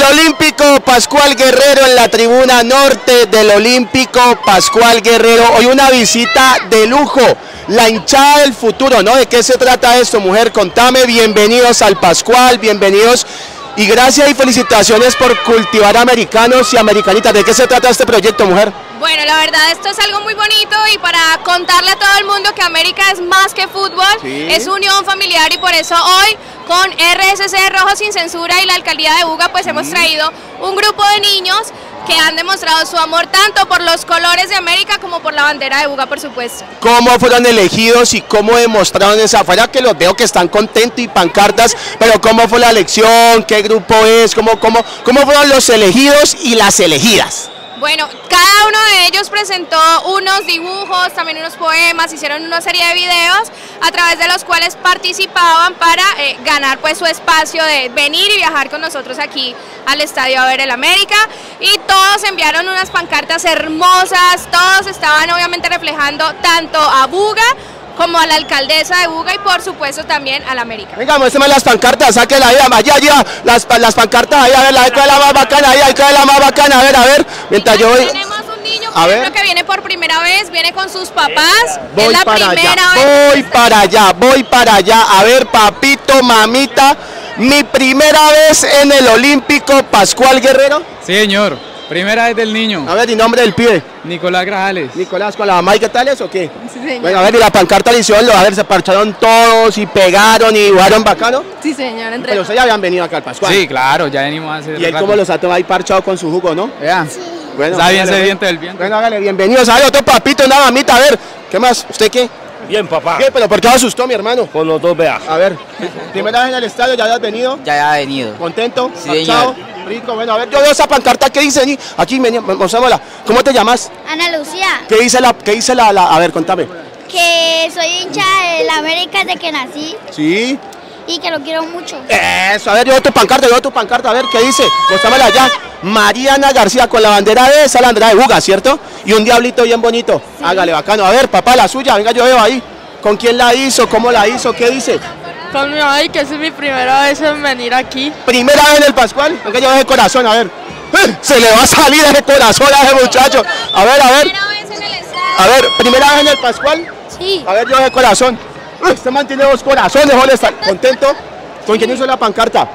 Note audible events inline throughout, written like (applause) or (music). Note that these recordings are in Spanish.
el Olímpico Pascual Guerrero en la tribuna norte del Olímpico Pascual Guerrero. Hoy una visita de lujo, la hinchada del futuro, ¿no? ¿De qué se trata esto, mujer? Contame, bienvenidos al Pascual, bienvenidos y gracias y felicitaciones por cultivar americanos y americanitas. ¿De qué se trata este proyecto, mujer? Bueno, la verdad esto es algo muy bonito y para contarle a todo el mundo que América es más que fútbol, es unión familiar y por eso hoy con RSC Rojo Sin Censura y la Alcaldía de Buga pues hemos traído un grupo de niños que han demostrado su amor tanto por los colores de América como por la bandera de Buga, por supuesto. ¿Cómo fueron elegidos y cómo demostraron esa? Afuera que los veo que están contentos y pancartas, pero ¿cómo fue la elección? ¿Qué grupo es? ¿Cómo, cómo, cómo fueron los elegidos y las elegidas? Bueno, cada uno de ellos presentó unos dibujos, también unos poemas, hicieron una serie de videos a través de los cuales participaban para eh, ganar pues su espacio de venir y viajar con nosotros aquí al Estadio a ver el América. Y todos enviaron unas pancartas hermosas, todos estaban obviamente reflejando tanto a Buga como a la alcaldesa de Buga y por supuesto también a la América. Venga, muéstrame las pancartas, sáquenla ahí, allá, allá, las, las pancartas ahí, a ver, la de la más bacana, ahí, ahí la más bacana, a ver, a ver, mientras yo voy... Tenemos un niño, por ejemplo, que viene por primera vez, viene con sus papás, voy es la para primera allá, vez. Voy para allá, voy para allá, a ver, papito, mamita, mi primera vez en el Olímpico Pascual Guerrero. Sí, señor. Primera vez del niño. A ver, ¿y nombre del pibe? Nicolás Grajales. Nicolás, ¿con la mamá y qué tal es o qué? Sí, señor. Bueno, a ver, y la pancarta le hicieron, a ver, se parcharon todos y pegaron y jugaron bacano. Sí, señor, entre Pero ustedes ya habían venido acá al Pascual. Sí, claro, ya venimos a hacer. Y él como los ha tomado ahí parchado con su jugo, ¿no? Vean. Bueno, Está bien hágale, sediento del viento. Bueno, hágale, bienvenidos. A ver, otro papito, una mamita, a ver. ¿Qué más? ¿Usted qué? Bien, papá. ¿Qué? ¿Pero por qué asustó mi hermano? Con los dos, vea. A ver, primera vez en el estadio, ¿ya habías venido? Ya ya ha venido. ¿Contento? Sí, ¿Parchado? Rico, bueno, a ver, yo veo esa pancarta, ¿qué dice? Aquí, vení, mostrámosla. ¿Cómo te llamas? Ana Lucía, ¿Qué dice la, qué dice la, la- a ver, contame. que soy hincha de la América desde que nací Sí. y que lo quiero mucho. Eso, a ver, yo veo tu pancarta, yo veo tu pancarta, a ver, ¿qué dice? Mostrámela allá. Mariana García con la bandera de esa, la bandera de Buga, ¿cierto? Y un diablito bien bonito. Hágale, bacano. A ver, papá, la suya, venga, yo veo ahí. ¿Con quién la hizo? ¿Cómo la hizo? ¿Qué dice? Con mi mamá y que es mi primera vez en venir aquí. Primera vez en el Pascual. Venga, yo veo el corazón, a ver. ¡Eh! Se le va a salir ese corazón a ese muchacho. A ver, a ver. Primera vez en el estadio. A ver, primera vez en el Pascual. Sí, A ver, yo veo el corazón. ¡Eh! Este man tiene dos corazones, ¿dónde está? ¿Contento? ¿Con quién hizo la pancarta?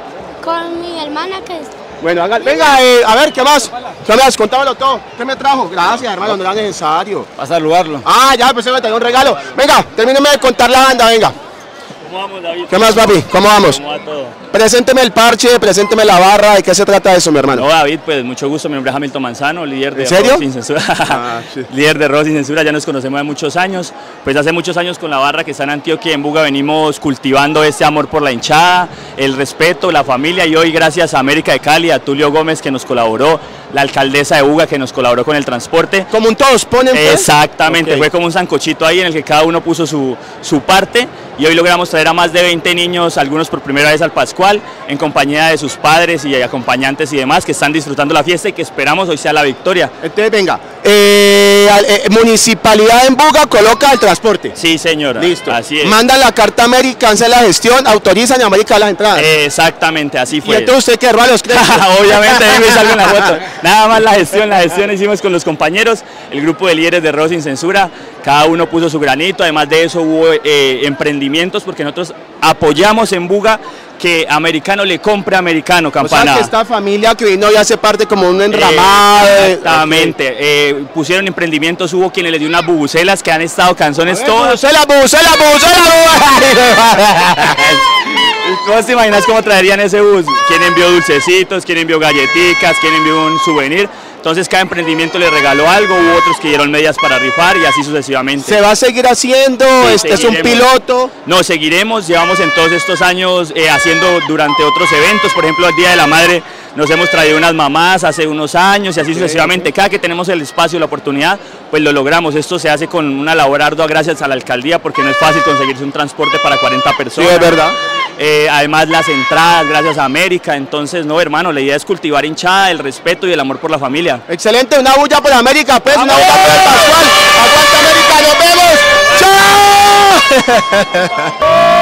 con mi hermana que es... Bueno, haga- venga, eh, a ver, ¿qué más? ¿Qué más? Contámelo todo. ¿Qué me trajo? Gracias, hermano, no era necesario. Para saludarlo. Ah, ya, pues se me trajo un regalo. Venga, termíneme de contar la banda, venga. ¿Cómo vamos, David? ¿Qué más, papi? ¿Cómo vamos? ¿Cómo va todo? Presénteme el parche, presénteme la barra. ¿De qué se trata eso, mi hermano? No, David, pues mucho gusto. Mi nombre es Hamilton Manzano, líder de ¿En serio? Rock Sin Censura. Ah, (laughs) sí. líder de Rock Sin Censura, ya nos conocemos de muchos años. Pues hace muchos años con la barra que está en Antioquia en Buga venimos cultivando este amor por la hinchada, el respeto, la familia y hoy gracias a América de Cali, a Tulio Gómez que nos colaboró, la alcaldesa de Buga que nos colaboró con el transporte. Como un todos ponen, pues? Exactamente, Ok. fue como un sancochito ahí en el que cada uno puso su, su parte y hoy logramos traer a más de 20 niños, algunos por primera vez al Pascual, en compañía de sus padres y acompañantes y demás que están disfrutando la fiesta y que esperamos hoy sea la victoria. Entonces, venga. Eh, eh, municipalidad en Buga coloca el transporte. Sí, señora. Listo. Así es. Mandan la carta a América, hace la gestión, autorizan y América las entradas. Exactamente, así y fue. entonces usted que hermano los (laughs) créditos. Obviamente, ahí me salgo en la foto. (laughs) Nada más la gestión, la gestión hicimos con los compañeros, el grupo de líderes de Rock Sin Censura, cada uno puso su granito, además de eso hubo eh, emprendimientos porque nosotros apoyamos en Buga que americano le compre a americano, O sea campana. que esta familia que vino ya hace parte como un enramado. de- Exactamente, eh, pusieron emprendimientos, hubo quienes les dio unas bubucelas que han estado canzones todas. Bucela, bucela, bucela. (laughs) ¿Vos te imaginas cómo traerían ese bus? ¿Quién envió dulcecitos? ¿Quién envió galletitas? ¿Quién envió un souvenir? Entonces cada emprendimiento le regaló algo, hubo otros que dieron medias para rifar y así sucesivamente. Se va a seguir haciendo, Sí, este es un piloto. No, seguiremos, llevamos en todos estos años eh, haciendo durante otros eventos, por ejemplo el Día de la Madre nos hemos traído unas mamás hace unos años y así sucesivamente. Cada que tenemos el espacio y la oportunidad, pues lo logramos. Esto se hace con una labor ardua gracias a la alcaldía porque no es fácil conseguirse un transporte para 40 Sí, personas. es verdad. Eh, además las entradas, gracias a América. Entonces, no, hermano, la idea es cultivar hinchada, el respeto y el amor por la familia. Excelente, una bulla por América, pues, una bulla por el Pascual. Aguanta América, nos vemos. ¡Chao! (laughs)